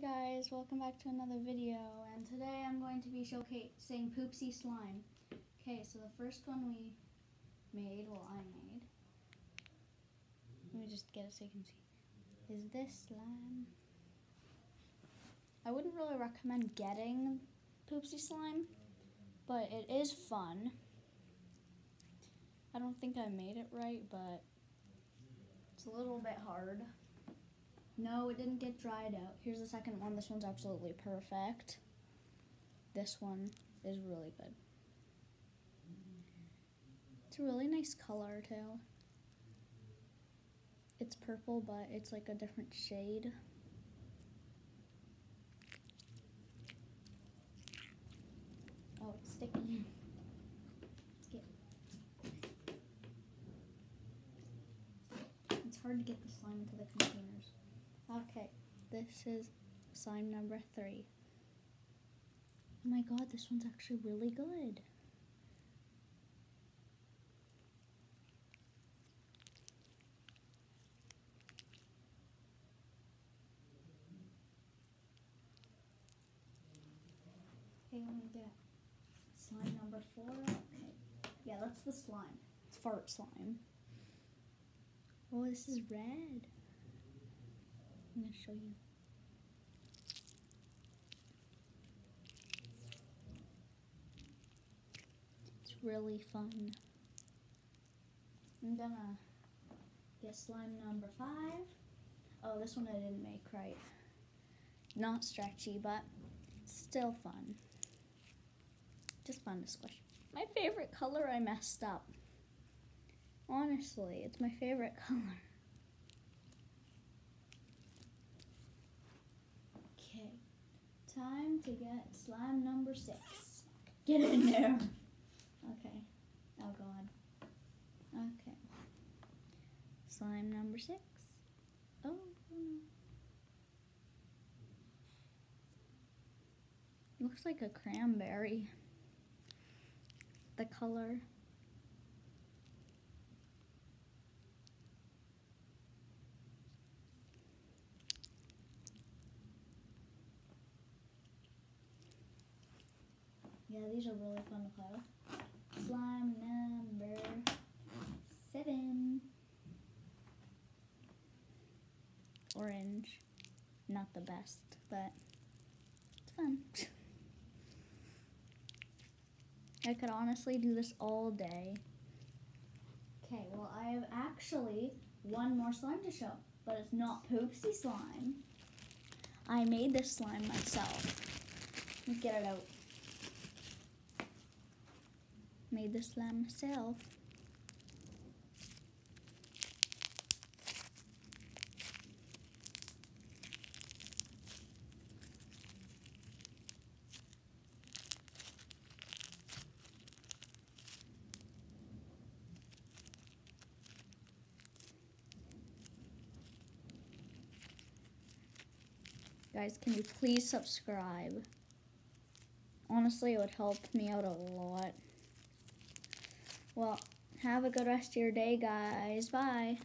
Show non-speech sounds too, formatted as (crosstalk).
guys, welcome back to another video and today I'm going to be showcasing Poopsie Slime. Okay, so the first one we made, well I made, let me just get it so you can see, is this slime. I wouldn't really recommend getting Poopsie Slime, but it is fun. I don't think I made it right, but it's a little bit hard. No, it didn't get dried out. Here's the second one. This one's absolutely perfect. This one is really good. It's a really nice color too. It's purple, but it's like a different shade. Oh, it's sticky. It's hard to get the slime into the containers. Okay, this is slime number three. Oh my god, this one's actually really good. Okay, let me get slime number four. Okay, yeah, that's the slime. It's fart slime. Oh, this is red. I'm going to show you. It's really fun. I'm gonna get slime number five. Oh, this one I didn't make right. Not stretchy, but still fun. Just fun to squish. My favorite color I messed up. Honestly, it's my favorite (laughs) color. Time to get slime number six. Get in there. Okay. Oh god. Okay. Slime number six. Oh Looks like a cranberry. The color. Yeah, these are really fun to play with. Slime number seven. Orange. Not the best, but it's fun. (laughs) I could honestly do this all day. Okay, well I have actually one more slime to show, but it's not Poopsie slime. I made this slime myself. Let me get it out made the slime myself. Guys, can you please subscribe? Honestly, it would help me out a lot. Well, have a good rest of your day, guys. Bye.